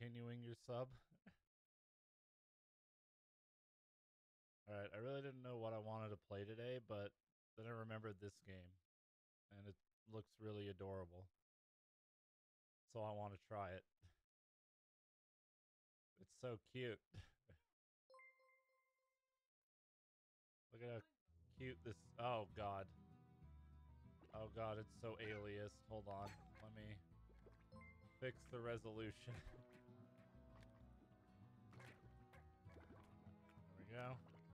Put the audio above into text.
continuing your sub. Alright, I really didn't know what I wanted to play today, but then I remembered this game. And it looks really adorable. So I want to try it. It's so cute. Look at how cute this... Oh, God. Oh, God, it's so alias. Hold on. Let me fix the resolution.